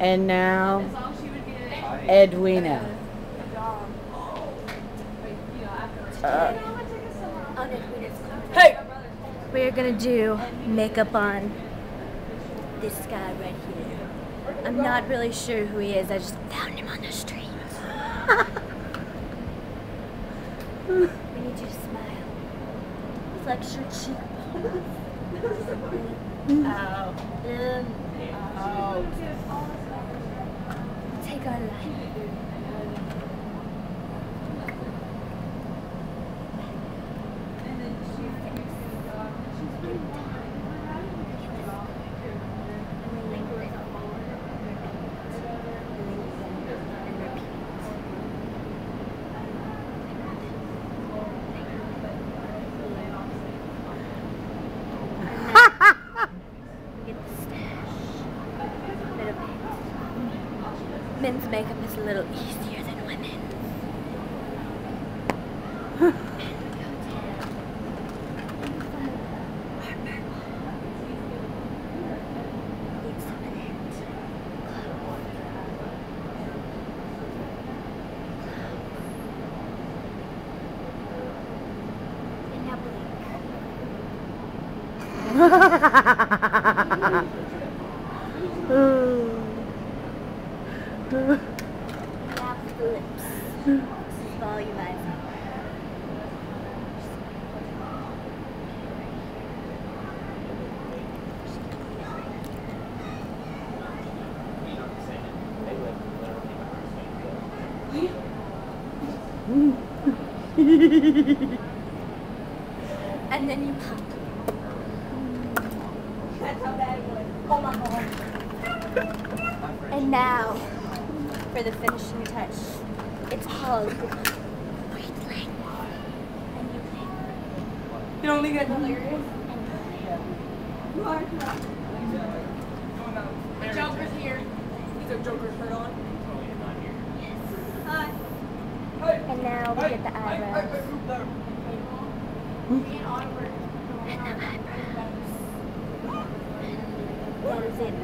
And now, Edwina. Uh, hey! We're gonna do makeup on this guy right here. I'm not really sure who he is. I just found him on the street. we need you to smile. Flex your cheekbones. Ow. Um, Ow. Our light. Get the stash. Little bit. Men's makeup is a little easier than women's. And go it. Close. And now blink. Tap the lips. Volumize. and then you pop. And now, for the finishing touch, it's called Breathling. And you. You think that's hilarious? The Joker's here. He's a Joker shirt on. Hi. And now we get the eyebrows. And the eyebrows. That is it.